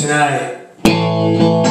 tonight.